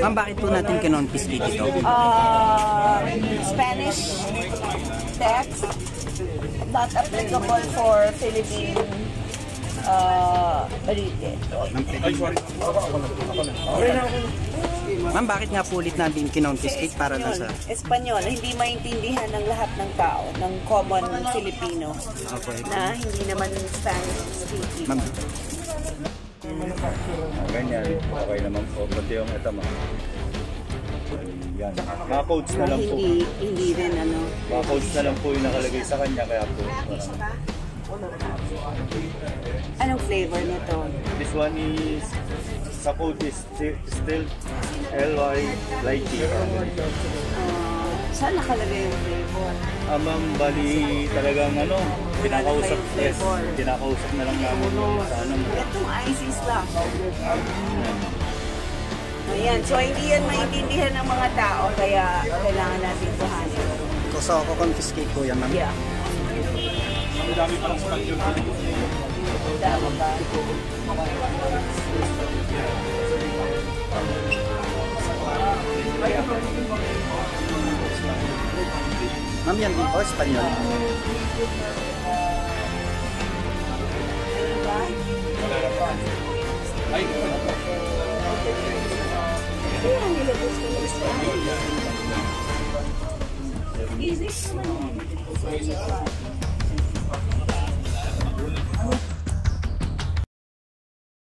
Ma'am, bakit po natin kinonfiscate ito? Uh, Spanish text not applicable for Philippine uh, retail. Ma'am, bakit nga po ulit natin kinonfiscate para lang sa... Espanyol, hindi maintindihan ng lahat ng tao, ng common Filipino Okay. na hindi naman Spanish speaking. Ma'am, Ganyan, okay naman po. Pati yung ito mo. Yan. Mga codes na lang po. hindi, hindi rin ano. Mga codes na lang po yung nakalagay sa kanya. Kaya po, parang- Anong flavor nito? this one is, sa code is sti- still LY Lighty. Uh, saan nakalagay yung flavor? Ah, ma'am, bali talagang ano, kinakausap, yes, kinakausap na lang namin yung sa ano. Itong ISIS lang. Ayan, so hindi yan maintindihan ng mga tao, kaya kailangan natin kuhanin. so ako confiscate po yan, ma'am. Yeah. Dami ba? Ma'am, yan din po, Espanyol. Spanish. Easy naman yan.